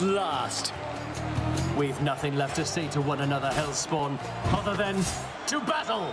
last. We've nothing left to say to one another, Hellspawn, other than to battle!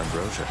Ambrosia.